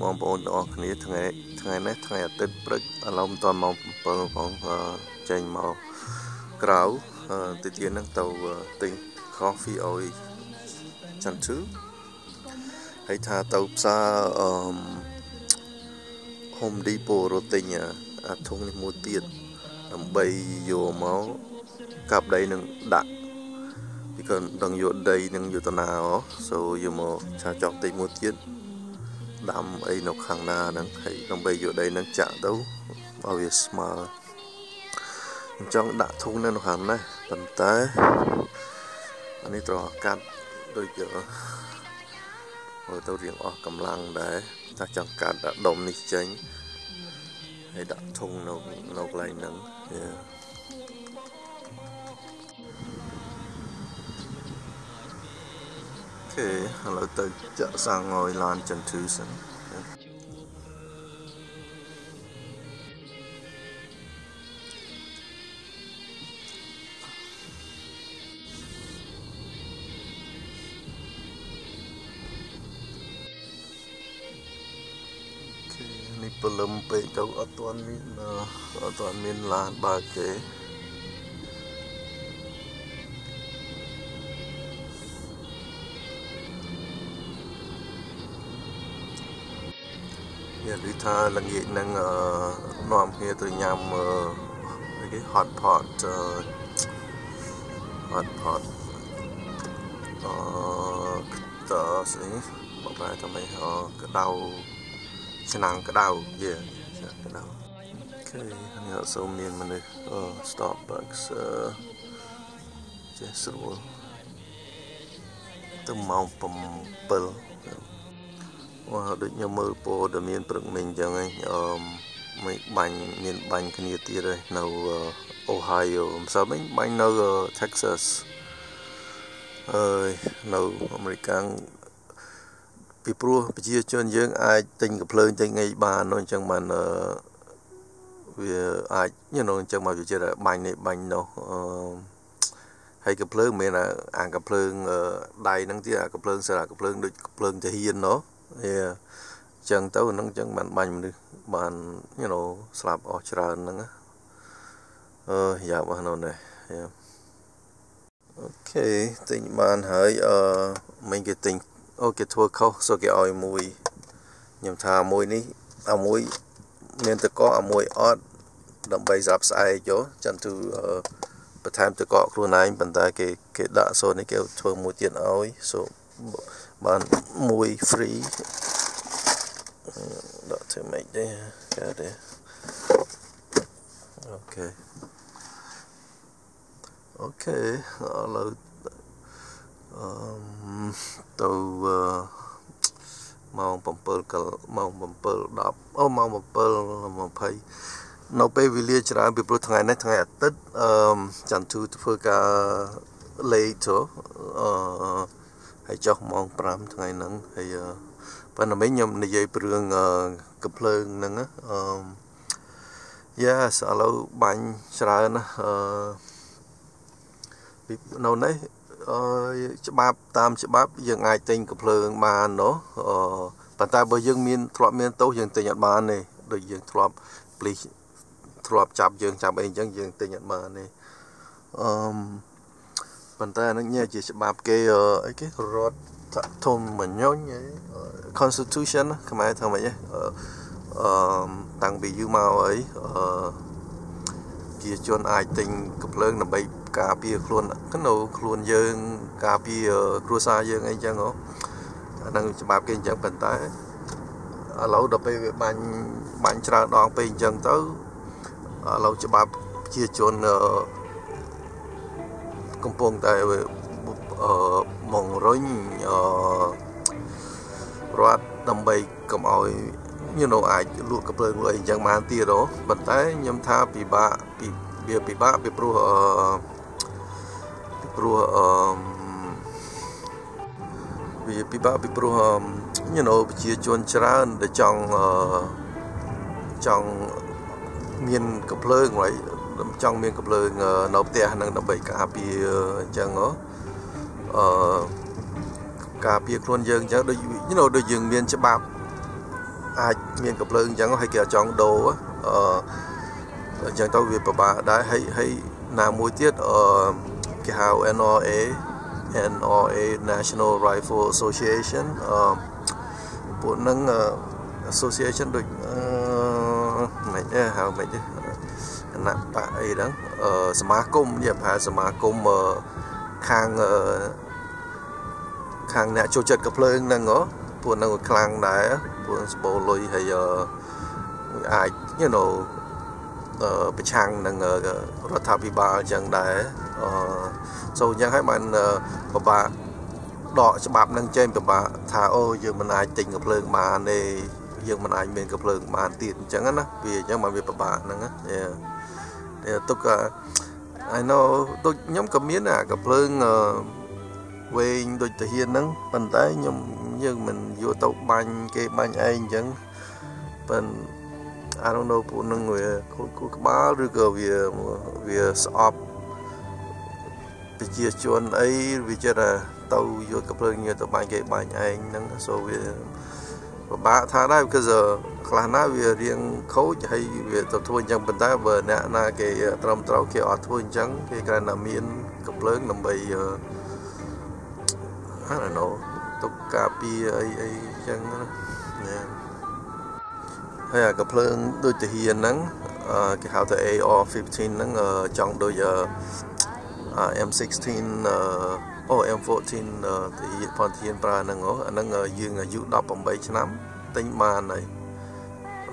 បងប្អូនទាំងអស់គ្នាថ្ងៃថ្ងៃនេះថ្ងៃអាទិត្យព្រឹកឥឡូវមិនតាន់ម៉ោង7ផងអឺចេញមកក្រៅអឺទីទៀតហ្នឹងទៅទិញ coffee ឲ្យចន្ទជឺហើយថាទៅផ្សារអឺ Home Depot រត់ទិញអាធុងនេះមួយទៀតដើម្បីយកមកកាប់ដីនឹងដាក់ពីក៏ដឹងយកដីនឹងយកតាណាហ៎ so យកមកឆាចង់តិចមួយទៀត ដាំអីនៅខាងណាហ្នឹងហើយដើម្បីយកដីហ្នឹងចាក់ទៅឲ្យវាស្មើអញ្ចឹងដាក់ធុងនៅខាងនេះប៉ុន្តែអានេះត្រូវកាត់ដូចយកមើលទៅរៀងអស់កម្លាំងដែរថាចង់កាត់ដាក់ដុំនេះចេញហើយដាក់ធុងនៅនៅកន្លែងហ្នឹង yeah. ខេឥឡូវទៅចាក់សាំងឲ្យឡានចន្ទឺសិនអូខេនេះព្រលឹមពេកទៅអត់ទាន់មានអឺអត់ទាន់មានឡានបើកទេ និយាយថាល្ងាចហ្នឹងអឺនាំគ្នាទៅញ៉ាំអឺអីគេ hot pot អឺ hot pot អឺតើស្អីបបែថាម៉េចអឺក្តៅឆ្នាំងក្តៅយេឆ្នាំងក្តៅអូខេនេះអត់សូវមានមនុស្សអឺ Starbucks អឺចេះស្រួលទៅម៉ោង7 វ៉ាដូចខ្ញុំមើលព័ត៌មានព្រឹកមិញអញ្ចឹងឯងអឺមិនបាញ់មានបាញ់គ្នាទៀតឯងនៅ Ohio ម្សិលមិញបាញ់នៅ Texas អើយនៅអាមេរិកពីព្រោះប្រជាជនយើងអាចទិញកំភ្លើងទិញអីបាននោះអញ្ចឹងបានអឺវាអាចយល់អញ្ចឹងមកវាជាបាញ់នេះបាញ់នោះអឺហើយកំភ្លើងមិនមែនអាកំភ្លើងដៃហ្នឹងទៀតអាកំភ្លើងសារកំភ្លើងដូចកំភ្លើងទាហានណោះ វាចឹងទៅហ្នឹងចឹងបានបាញ់មនុស្សបាន you know ស្លាប់អស់ច្រើនហ្នឹងអឺយ៉ាប់អស់នោះនេះអូខេទិញបានហើយអឺមិញគេទិញអូគេធ្វើខុសសូគេឲ្យមួយខ្ញុំថាមួយនេះអាមួយមានតកអាមួយអត់ដើម្បីស្រាប់ស្អែកយោចាំទូបន្ថែមតកខ្លួនឯងប៉ុន្តែគេគេដាក់សូននេះគេធ្វើមួយទៀតឲ្យសូ បានមួយ free ដាក់ធ្វើម៉េចទេកើតទេអូខេអូខេឥឡូវអឺទៅម៉ោង7កលម៉ោង7 10អូម៉ោង7:20នៅពេលវេលាច្រើនពីព្រោះថ្ងៃនេះថ្ងៃអាទិត្យអឺចន្ទទូធ្វើការលេខទៅអឺ ហើយចុះម៉ោង5ថ្ងៃហ្នឹងហើយប៉ុន្តែមិញខ្ញុំនិយាយពីរឿងកំភ្លើងហ្នឹងអឺ Yes ឥឡូវបាញ់ច្រើនណាអឺពីនៅនេះអឺច្បាប់តាមច្បាប់យើងអាចទិញកំភ្លើងបានណោះអឺប៉ុន្តែបើយើងមានធ្លាប់មានទោសយើងទិញអត់បានទេដូចយើងធ្លាប់ព្លីសធ្លាប់ចាប់យើងចាប់អីអញ្ចឹងយើងទិញអត់បានទេអឺ ប៉ុន្តែអានេះជាច្បាប់គេអីគេរដ្ឋធម្មនុញ្ញ constitution ខ្មែរថាម៉េចអឺតាំងពីយូរមកអីអឺជាជនអាចទិញកំភ្លើងដើម្បីការពារខ្លួននៅខ្លួនយើង ការពារគ្រួសារយើងអីចឹងហ៎អាហ្នឹងច្បាប់គេអញ្ចឹងប៉ុន្តែឥឡូវដល់ពេលវាបាញ់បាញ់ច្រើនដងពេកអញ្ចឹងទៅឥឡូវច្បាប់ប្រជាជន កំពុងតែអឺមករុញអឺរដ្ឋដើម្បីកុំឲ្យ you know អាចលក់កភ្លើងលក់អីអញ្ចឹងបានទៀតហ៎ប៉ុន្តែខ្ញុំថាពិបាកពីវាពិបាកពីព្រោះអឺពីព្រោះអឺវាពិបាកពីព្រោះ you know ប្រជាជនច្រើនដែលចង់ចង់មានកភ្លើងហើយ ចង់មានកភ្លើងនៅផ្ទះនឹងដើម្បីការពារអញ្ចឹងអឺការពារខ្លួនយើងអញ្ចឹងដូច you know ដូចយើងមានច្បាប់អាចមានកភ្លើងអញ្ចឹងហើយគេអត់ចង់ដូរអឺអញ្ចឹងទៅវាពិបាកដែរហើយហើយណាមួយទៀតអឺគេហៅ NRA NRA National Rifle Association អឺពួកហ្នឹង association ដូចអឺមិនទេហៅមិនទេគ ណៈបកអីហ្នឹងអឺសមាគមនិយាយថាសមាគមខាងខាងអ្នកចូលចិត្តកភ្លើងហ្នឹងហ៎ពួកហ្នឹងខ្លាំងដែរពួកស្បូរលុយហើយអាច you know ប្រឆាំងនឹងរដ្ឋាភិបាលអញ្ចឹងដែរអឺសូអញ្ចឹងហើយបានពិបាកដកច្បាប់នឹងចេញពិបាកថាអូយើងមិនអាចទិញកំភ្លើងបានទេយើងមិនអាចមានកំភ្លើងបានទៀតអញ្ចឹងណាវាអញ្ចឹងមកវាពិបាកហ្នឹងណា ទុក I know ដូចខ្ញុំក៏មានអាកំភ្លើងវែងដូចតាហ៊ានហ្នឹងប៉ុន្តែខ្ញុំយើងមិនយកទៅបាញ់គេបាញ់ឯងអញ្ចឹងប៉ុន្តែ I don't know ពួកនឹងវាខូចខួរក្បាលឬក៏វាវាស្អប់ប្រជាជនអីវាចិត្តថាទៅយកកំភ្លើងយកទៅបាញ់គេបាញ់ឯងហ្នឹងសូវា ពិបាកថាដែរគឺខ្លះណាវារៀងខូចហើយវាទៅធ្វើអញ្ចឹងប៉ុន្តែបើអ្នកណាគេត្រឹមត្រូវគេអត់ធ្វើអញ្ចឹងគេគ្រាន់តែមានកំភ្លើងដើម្បី I don't know ទុកការពារអីអីអញ្ចឹងណាហើយអាកំភ្លើងដូចទាហានហ្នឹងគេហៅថា AR15 ហ្នឹងចង់ដូច M16 អូ M14 ទីផនធានប្រើហ្នឹងអាហ្នឹងយើងអាយុ18ឆ្នាំទិញបានហើយ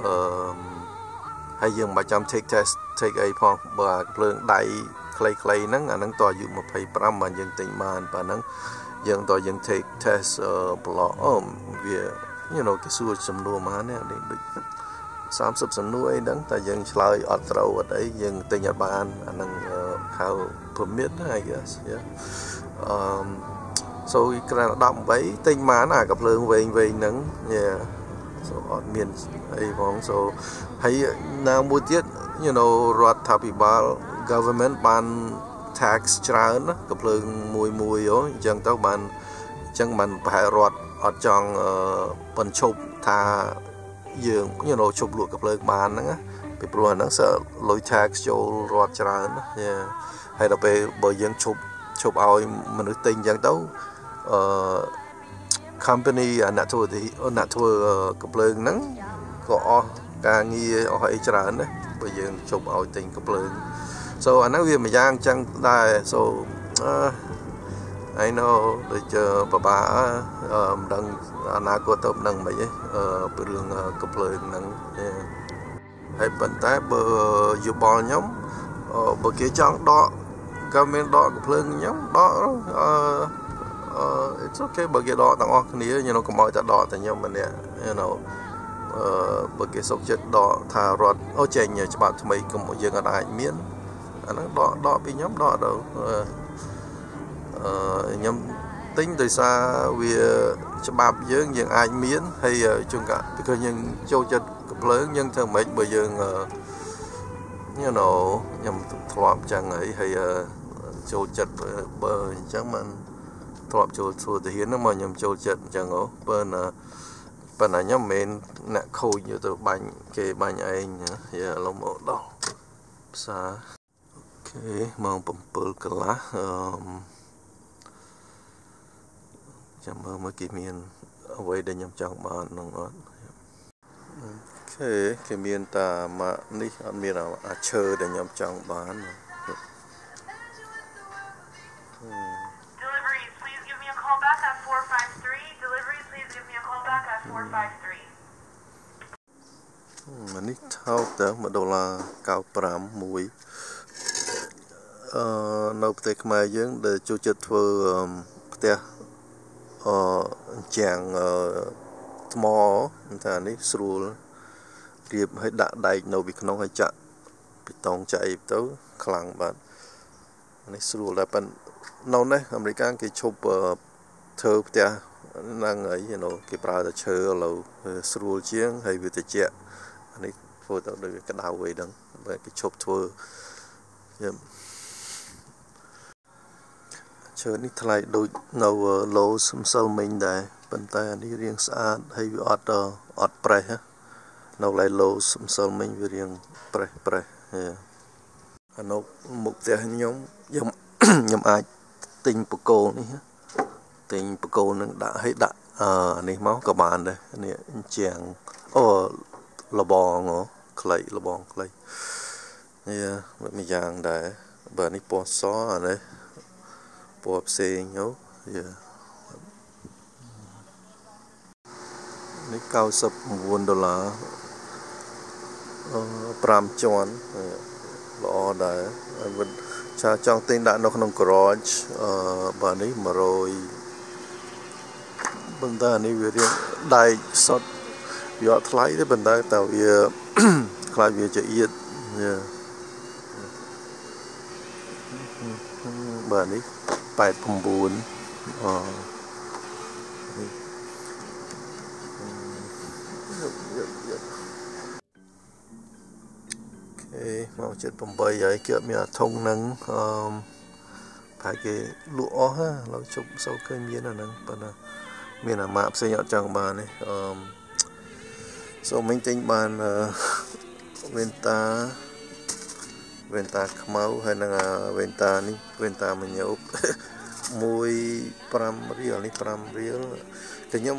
អឺហើយយើងមិនចាំ take test take អីផងបើអាភ្លើងដៃខ្លីៗហ្នឹងអាហ្នឹងតអាយុ25បានយើងទិញបានប៉ណ្ណឹងយើងតយើង take test ប្លក់អូវា you know គេសួរចំនួនមកណាដូច30សំណួរអីហ្នឹងតែយើងឆ្លើយអត់ត្រូវអត់អីយើងទិញអត់បានអាហ្នឹងហៅ permit I guess yeah អឺ so ក្រាន18ទិញបានអាកាភ្លើងវែងវែងហ្នឹង yeah so អត់មានអីផង so ហើយណាមួយទៀត you know រដ្ឋាភិបាល government បាន tax ច្រើនណាកាភ្លើងមួយមួយហ៎អញ្ចឹងទៅបានអញ្ចឹងបានប្រហែលរដ្ឋអត់ចង់បញ្ឈប់ថាយើង you know ជប់លក់កាភ្លើងបានហ្នឹងណាពីព្រោះអាហ្នឹងសើលុយ tax ចូលរដ្ឋច្រើនណាហើយដល់ពេលបើយើងជប់ ជប់ឲ្យមនុស្សទិញអញ្ចឹងទៅអឺ company អ្នកធ្វើអ្នកធ្វើកាភ្លើងហ្នឹងក៏អស់ការងារអស់អីច្រើនណាបើយើងជប់ឲ្យទិញកាភ្លើង so អាហ្នឹងវាមួយយ៉ាងអញ្ចឹងដែរ so អឺ I know ដូចបបាមិនដឹងអនាគតទៅនឹងមិនអីពីរឿងកំភ្លើងហ្នឹងហើយប៉ុន្តែបើយោបល់ខ្ញុំបើគេចង់ដក ក៏មានដកកំភ្លើងខ្ញុំដកអឺ it's okay បើគេដកទាំងអស់គ្នា you know កុំឲ្យតែដកតែខ្ញុំម្នាក់ you know អឺបើគេសុកចិត្តដកថារត់អូចេញច្បាប់ថ្មីកុំយើងអាចមានអាហ្នឹងដកដកពីខ្ញុំដកទៅខ្ញុំទិញដោយសារវាច្បាប់យើងយើងអាចមានហើយជួនកាលពីព្រោះយើងចូលចិត្តកំភ្លើងយើងធ្វើម៉េចបើយើង you know ខ្ញុំធ្លាប់ចឹងហើយហើយ ចូលចិត្តបើអញ្ចឹងមិនធ្លាប់ចូលធ្វើទាហានហ្នឹងមកខ្ញុំចូលចិត្តអញ្ចឹងហ៎បើណាប៉ុន្តែខ្ញុំមិនមែនអ្នកខូចទៅបាញ់គេបាញ់ឯងយាឡុំមកដល់ផ្សារអូខេម៉ោង7កន្លះអឺចាំមើលមើលគេមានអ្វីដែលខ្ញុំចង់បាននឹងអត់អូខេគេមានតាម៉ាក់នេះអត់មានអាឈើដែលខ្ញុំចង់បាន Deliveries, please give អានេះថោកទៅ1ដុល្លារ95មួយអឺនៅប្រទេសខ្មែរយើង ដែលចូលចិត្តធ្វើផ្ទះអឺចាំងថ្មថានេះស្រួលរៀបឲ្យដាក់ដែកនៅពីក្នុងឲ្យចាក់បេតុងចាក់អីទៅខ្លាំងបាទនេះស្រួលដែរប៉ុន្តែនៅនេះអាមេរិកគេឈប់ធ្វើផ្ទះ ហ្នឹងអីគេប្រើតែឈើឥឡូវស្រួលជាងហើយវាត្រជាក់អានេះធ្វើទៅដូចក្តៅអីហ្នឹងបើគេឈប់ធ្វើយើងឈើនេះថ្លៃដូចនៅឡូសំសិលមិញដែរប៉ុន្តែអានេះរៀងស្អាតហើយវាអត់អត់ប្រេះនៅឡៃឡូសំសិលមិញវារៀងប្រេះប្រេះអានៅមុខផ្ទះខ្ញុំខ្ញុំខ្ញុំអាចទិញបកគោនេះ ទិញបកគោនឹងដាក់ឲ្យដាក់អានេះមកក៏បានដែរនេះជាងអូលបងខ្លីលបងខ្លីនេះមួយយ៉ាងដែរបើនេះពណ៌សអានេះពណ៌ផ្សេងយោយានេះ99ដុល្លារ5ជាន់ល្អដែរមិនចាចង់ទិញដាក់នៅក្នុង garage អឺបើនេះ100 បន្តែនេះវារៀងដែកសុទ្ធវាអត់ថ្លៃទេប៉ុន្តែតើវាខ្លាចវាចៀតបើនេះ89អអេមក78ហើយគេអត់មានអាធុងហ្នឹងអឺប្រហែលគេលក់អស់ហើយឡើយជប់សូវឃើញមានអាហ្នឹងប៉ុន្តែ មានអាម៉ាកផ្សេងអត់ចង់បានទេអឺសូមមិញទិញបានវេនតាវេនតាខ្មៅហើយនឹងវេនតានេះវេនតាមញោបមួយ5រៀលនេះ5រៀលតែខ្ញុំ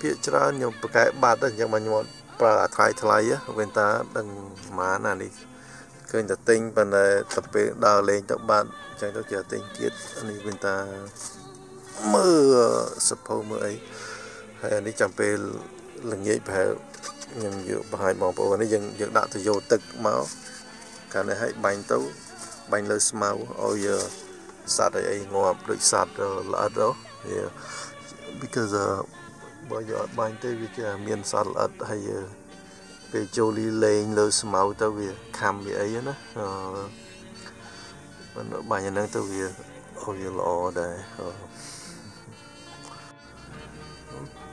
ភាកច្រើនខ្ញុំប្រកែបាត់ទៅអញ្ចឹងមកខ្ញុំប្រើអាថ្លៃថ្លៃវេនតាដឹងប្រហែលណានេះឃើញតែទិញប៉ុន្តែទៅពេលដើរលេងទៅបាត់អញ្ចឹងទៅជាទិញទៀតនេះវេនតា មើលសភៅមើលអីហើយអានេះចាំពេលល្ងាចប្រហែលខ្ញុំយកបង្ហាញបងប្អូននេះយើងយើងដាក់ទៅយកទឹកមកកាលនេះឲ្យបាញ់ទៅបាញ់លើស្មៅឲ្យសត្វអីអីងាប់ដូចសត្វល្អិតទៅ yeah because uh បើយកអត់បាញ់ទៅវាជាមានសត្វល្អិតហើយពេលចូលលីលេងលើស្មៅទៅវាខំវាអីណាអឺមិនបាញ់ហ្នឹងទៅវាអូវាល្អដែរ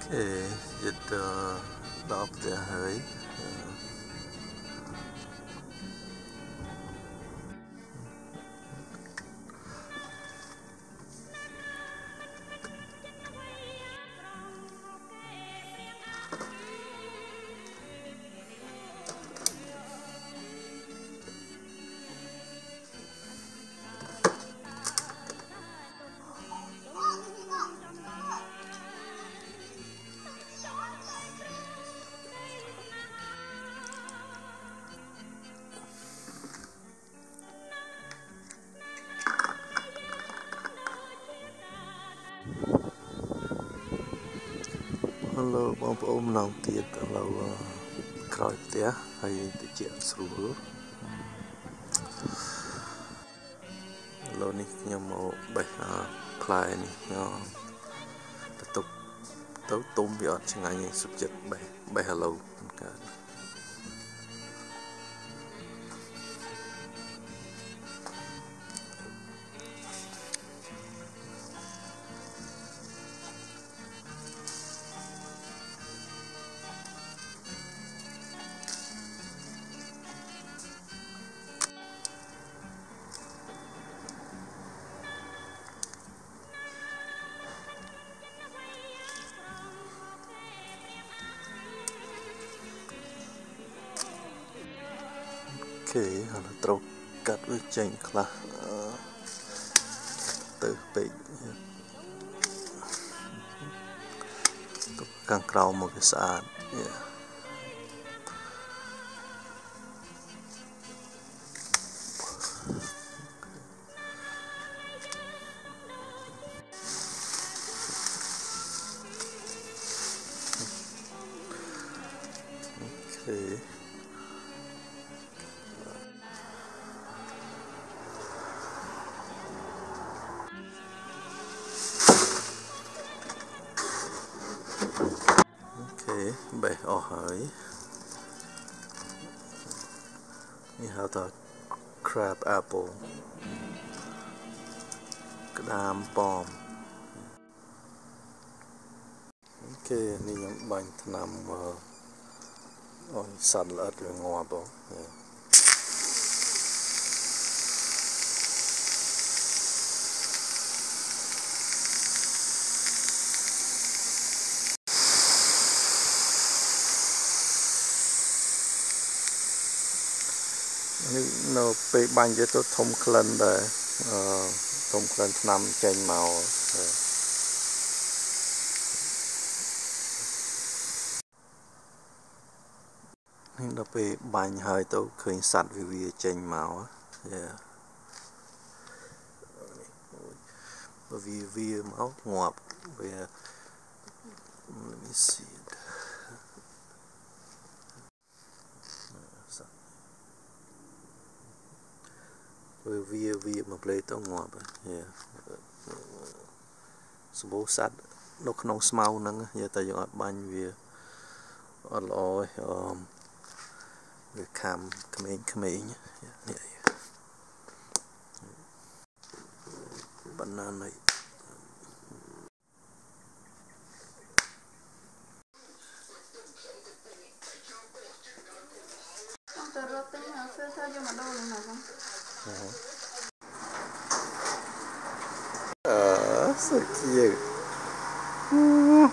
អូខេយិតដល់ ផ្ទះហើយលើបងប្អូនម្ដងទៀតឥឡូវក្រោយផ្ទះហើយតិចស្រួលឥឡូវនេះខ្ញុំមកបេះផ្លែនេះទៅទុកទៅទុំវាអត់ឆ្ងាញ់ទេសុខចិត្តបេះបេះឥឡូវ កើតគេហើយត្រូវកាត់វាចេញខ្លះទៅពេកទុកខាងក្រោមមកវាស្អាត yeah. អូនសត្វល្អិតវាងាប់បងនេះនៅពេលបាញ់ទៅទៅធំក្លិនដែរអឺធំក្លិនថ្នាំចេញមកអឺនេះ ដល់ពេលបាញ់ហើយទៅឃើញសัตว์វាវាចេញមកយ៉ាបើវាវាមកងាប់វា let me see it វាវាវាមកផ្លេទៅងាប់យ៉ាសម្បូរសัตว์នៅក្នុងស្មៅហ្នឹងយ៉ាតែយើងអត់បាញ់វាអត់ល្អទេអឺ វាខាំក្មេងក្មេងនេះបណ្ណាណៃ Con từ rốt tính là xưa xưa cho mà đâu luôn nào con Oh, so cute. Mm.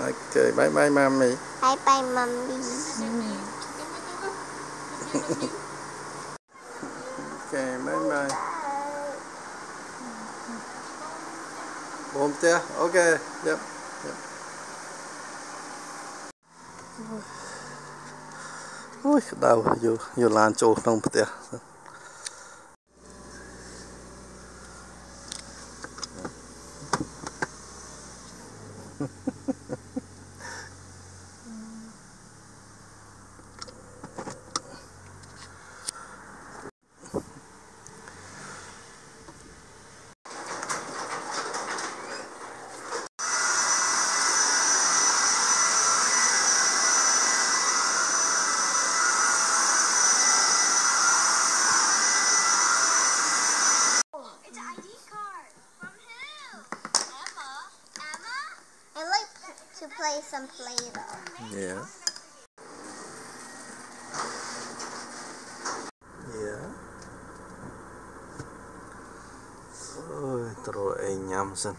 Okay, bye bye, mommy. Bye bye mommy Okay, bye bye. Bom tia. Okay, yep, yep. Ôi, đau vô vô lan chỗ trong ផ្ទះ anh nhầm xin.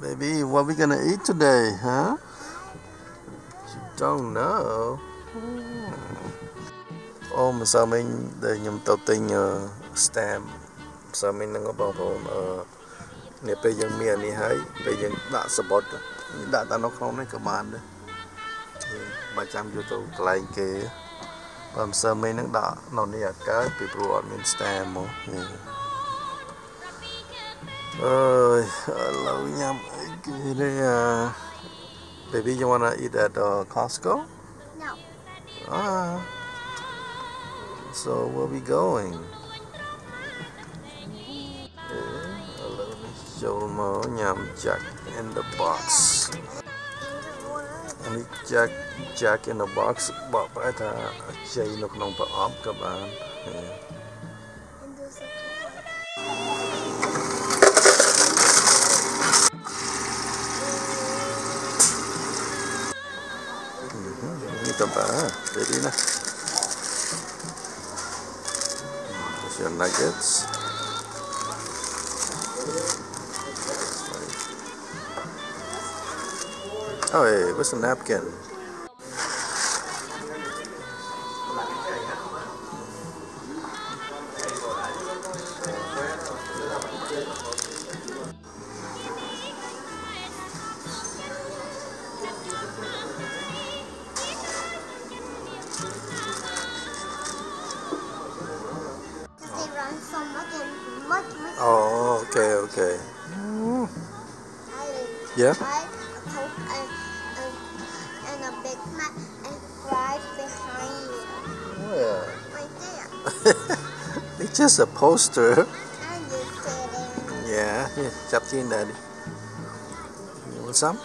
Baby, what we gonna eat today, huh? You don't know. អូម្សិលមិញដែលខ្ញុំទៅទិញ stamp ម្សិលមិញហ្នឹងបងប្អូនអឺនេះពេលយើងមាននេះហើយពេលយើងដាក់សបុតដាក់តាមនៅក្នុងនេះក៏បានដែរបើចាំយកទៅកន្លែងគេបើម្សិលមិញហ្នឹងដាក់នៅនេះអត់កើតពីព្រោះអត់មាន stamp មកអើ យឥឡូវញ៉ាំអីគេនេះ Baby you wanna eat at uh, Costco? No. Ah. So where we going? Yeah, a little bit show more nham jack in the box. Anh jack jack in the box បកប្រែថាជ័យនៅក្នុងប្រអប់ក៏បាន Ito ba? Pwede na. There's your nuggets. Oh, hey, what's the napkin? Yeah. Ice, a it's just a poster. Yeah, yeah, it's up to you, Daddy. You want some?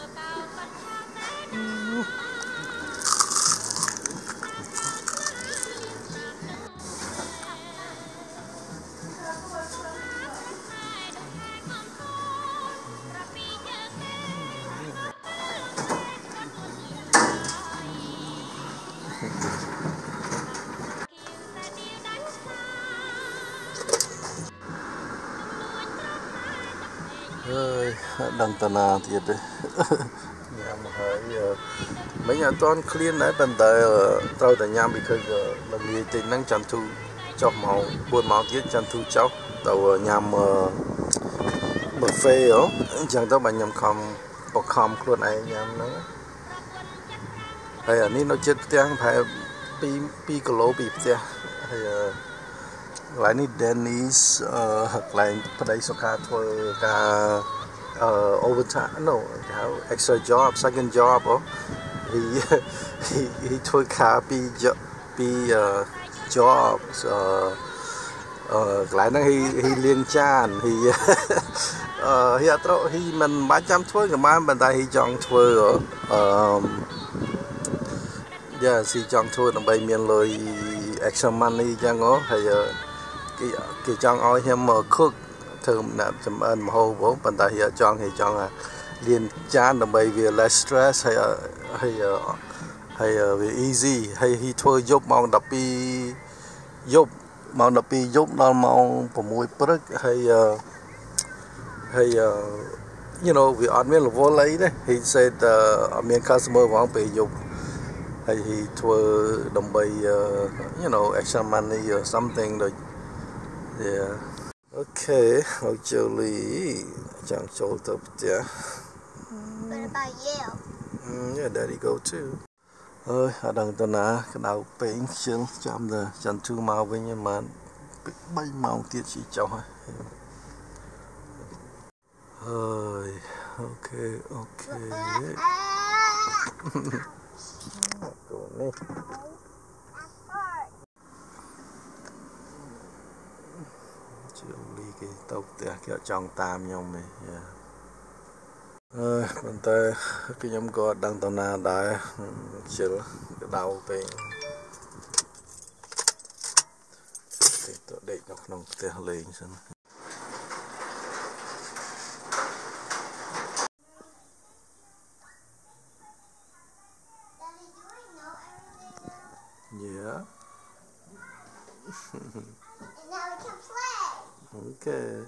ណាទៀតទេញ៉ាំហើយអឺមិញអត់ទាន់ឃ្លានដែរប៉ុន្តែអឺត្រូវតែញ៉ាំពីឃើញល្ងាចតិចហ្នឹងចាំធូចុះម៉ោង4ម៉ោងទៀតចាំធូចុះទៅញ៉ាំអឺ buffet ហ៎អញ្ចឹងទៅបាញ់ខ្ញុំខំបខំខ្លួនឯងញ៉ាំហ្នឹងហើយអានេះនៅជិតផ្ទះប្រហែល2 2គីឡូពីផ្ទះហើយអឺកន្លែងនេះ Dennis អឺកន្លែងប្តីសុខាធ្វើការ អឺ overtime no គេហៅ extra job second job អូ he he he ធ្វើការពី job ពី job អឺអឺកន្លែងហ្នឹង he he លាងចាន he អឺ he អត់ត្រូវ he មិនបាច់ចាំធ្វើក៏បានប៉ុន្តែ he ចង់ធ្វើអឺ Yes ស៊ីចង់ធ្វើដើម្បីមានលុយ extra money អញ្ចឹងហ៎ហើយគេគេចង់ឲ្យខ្ញុំមក cook ធ្វើដាក់ចម្អិនម្ហូបហ៎ប៉ុន្តែគេចង់គេចង់លៀនចានដើម្បីវា less stress ហើយហើយហើយវា easy ហើយ he ធ្វើយប់ម៉ោង12យប់ម៉ោង12យប់ដល់ម៉ោង6ព្រឹកហើយហើយ you know វាអត់មានរវល់អីទេ he said អត់មាន customer ហ្មងពេលយប់ហើយ he ធ្វើដើម្បី you know extra money or something ដូច yeah អូខេមកចូលលីចង់ចូលទៅផ្ទះ What about you? Mm, yeah daddy go too អើយអត់ដឹងទៅណាក្តៅពេងខ្ជិលចាំទៅចន្ទទូមកវិញប្រហែល3ម៉ោងទៀតជិះចុះហើយហើយokay okay កូននេះជឿលីគេទៅផ្ទះគេអត់ចង់តាមខ្ញុំទេយ៉ាអើយប៉ុន្តែខ្ញុំក៏ អត់ដឹងទៅណាដែរ chill ក្តៅពេកគេទៅដេកនៅក្នុងផ្ទះលេងសិន Daddy, do I know everything? Yeah okay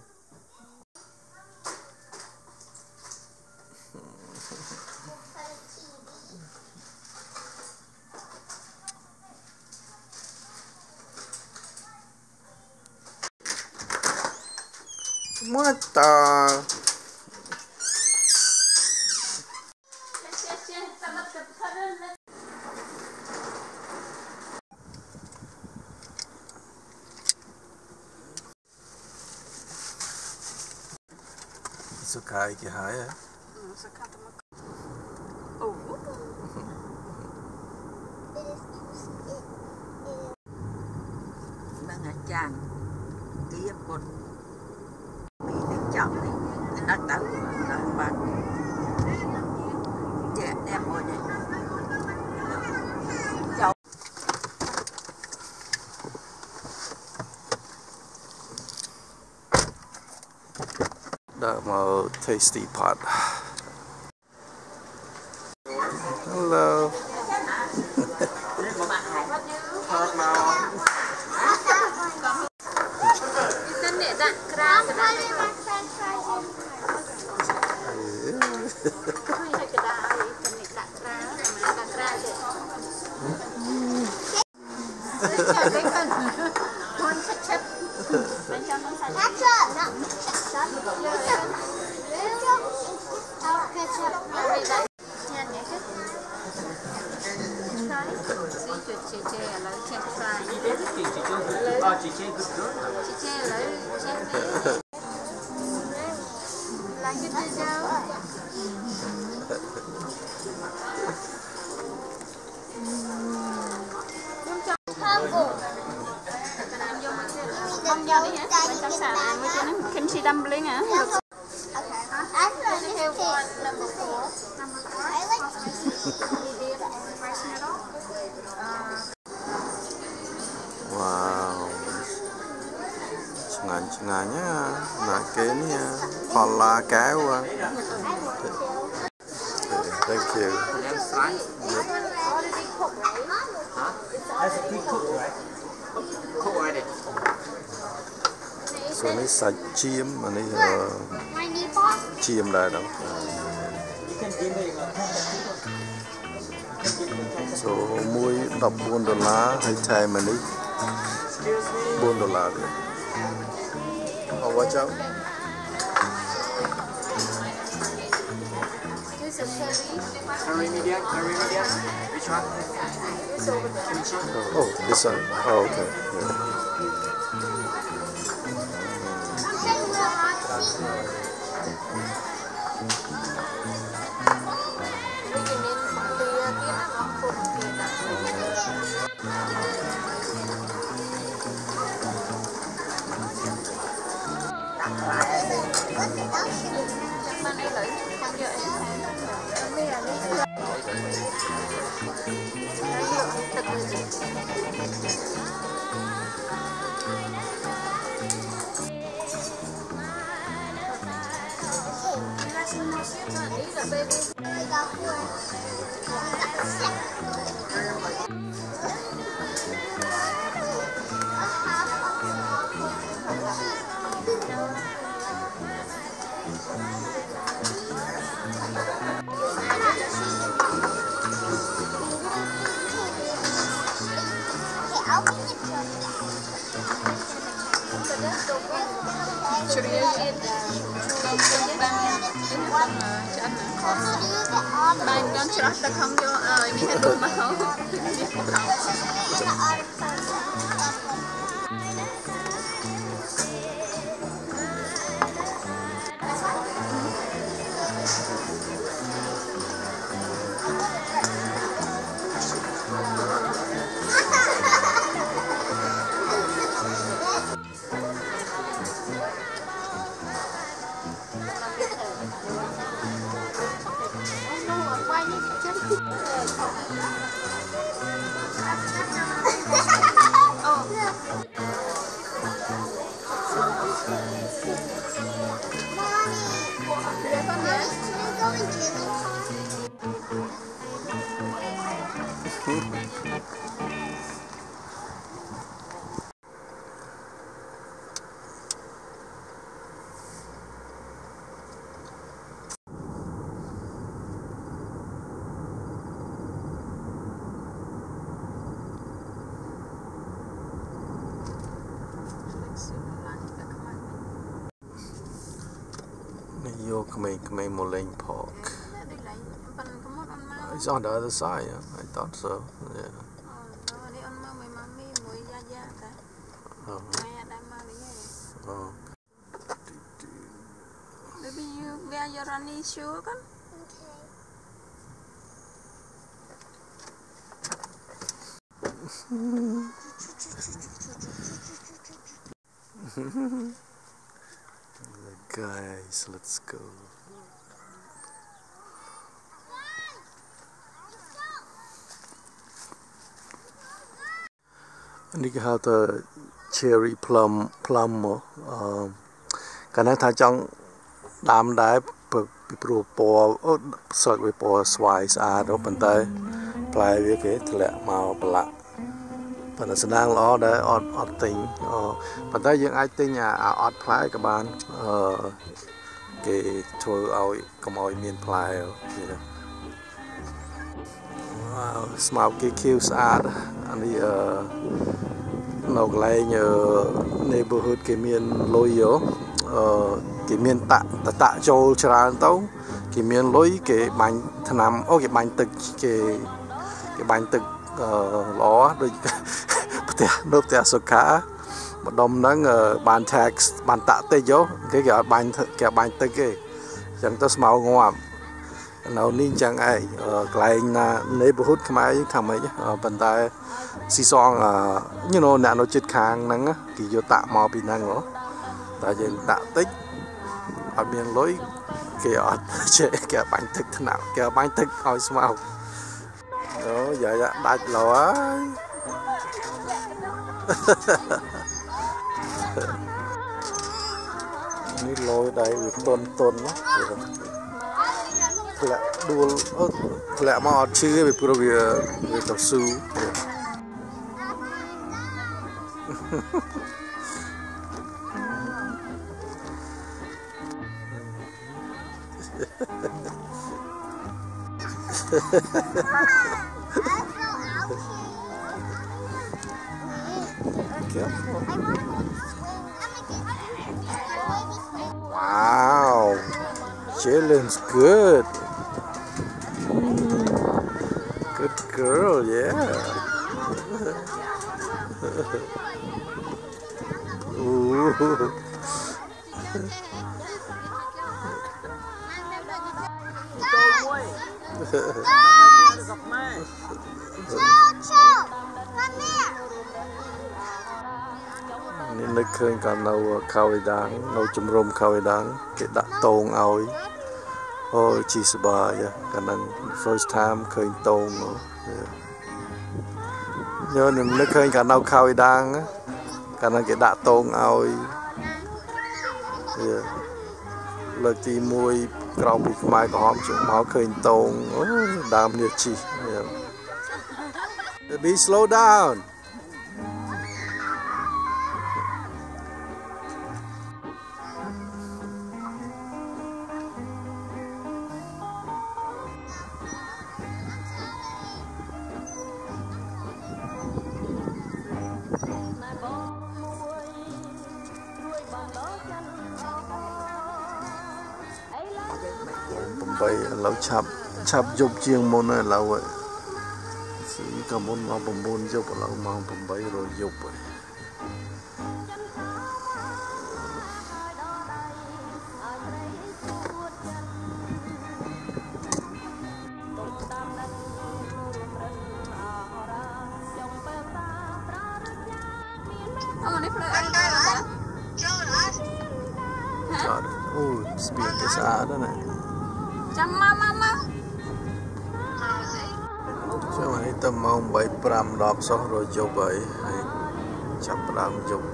भाई के यहाँ आया है। I'm tasty pot. ខ្ញុំចង់ធ្វើអូបងយកមកទៀតបងយកអីហ៎ចាំសាមួយទៀតហ្នឹង kimchi dumpling ហ៎ សាច់ជៀមអានេះអឺ My knee ball. ជៀមដែរដល់ You can give me a សូមួយ14ដុល្លារហើយថែមអានេះ Excuse me. 4ដុល្លារទៀតអត់វ៉ាចៅ This is cherry. Curry medium, curry medium. Which one? Kimchi. Oh, this one. Oh, okay. ជ្រាប ជាតិចូលទៅបានមានបានចាត់ណាខំបានយកច្រោះទឹកខំយកឲ្យនេះទៅមកនេះម កនេះយកក្មេងៗមកលេង park It's on the other side yeah? Thought so yeah oh. Oh. Baby, you wear your running shoe kan? Guys, let's go. Ini គេហៅថា cherry plum plum មកអឺកាលណាថាចង់ដាំដែរពីពីព្រោះពណ៌អូស្លឹកវាពណ៌ស្វាយស្អាតហ៎ប៉ុន្តែផ្លែវាគេធ្លាក់មកប្រឡាក់ប៉ុន្តែស្នាងល្អដែរអត់អត់ទិញអប៉ុន្តែយើងអាចទិញអាអាអត់ផ្លែក៏បានអឺគេធ្វើឲ្យកុំឲ្យមានផ្លែហ៎វ៉ាវ ស្មៅគេខៀវស្អាតអានេះអឺនៅកន្លែង neighborhood គេមានលុយអឺគេមានតាក់តតាក់ចូលច្រើនទៅគេមានលុយគេបាញ់ថ្នាំអូគេបាញ់ទឹកគេគេបាញ់ទឹកអឺល្អដូចផ្ទះនៅផ្ទះសុខាម្ដុំហ្នឹងបាន tax បានតាក់តិចយកគេគេឲ្យបាញ់គេឲ្យបាញ់ទឹកគេអញ្ចឹងទៅស្មៅងាប់ នៅនេះអញ្ចឹងឯងកន្លែងណា neighborhood ខ្មែរយើងថាម៉េចប៉ុន្តែស៊ីសង you know អ្នកនៅជិតខាងហ្នឹងគេយកតាក់មកពីហ្នឹងហ៎តែយើងតាក់តិចអត់មានលុយគេអត់ចេះគេបាញ់ទឹកថ្នាក់គេបាញ់ទឹកឲ្យស្មៅអូយ៉ាយ៉ាដាច់លោហើយនេះលយដៃវាតុនតុនណា ធ្លាក់ដួលអត់ធ្លាក់មកអត់ឈឺទេពីព្រោះវាវាកស៊ូ Wow, Jalen's good. Girl, yeah. Ooh. Nên នឹកឃើញកាលនៅខៅឯដាងនៅជំរំខៅឯដាងគេដាក់តងឲ្យអូជីសបាយកាលហ្នឹង first time ឃើញតង នោះញោមនឹកឃើញកាលនៅខៅឯដាងកាលហ្នឹងគេដាក់តងឲ្យវាលើកទី1ក្រោមពីខ្មែរក្រហមជើងមកឃើញតងអូដើមនេះជី Baby slow down ឆាប់យប់ជាងមុនហើយឥឡូវស៊ីក៏មុនម៉ោង9យប់ឥឡូវម៉ោង8រយប់ហើយអូនេះផ្លូវអីដែរតាចោលអូស្ពីគេស្អាតណាស់ ចាំឲ្យទៅម៉ោង8 5 10សោះរយប់ហើយហើយចាប់ផ្ដើមយប់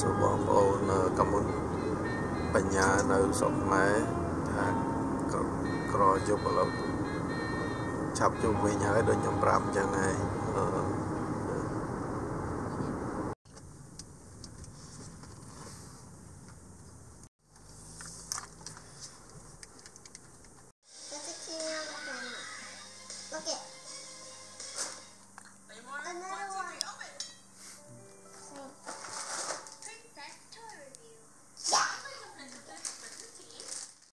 សូមបងប្អូននៅកមុនបញ្ញានៅស្រុកខ្មែរថាក្រក្រយប់ឥឡូវឆាប់ជុំវិញហើយដូចខ្ញុំប្រាប់អញ្ចឹងហើយអឺ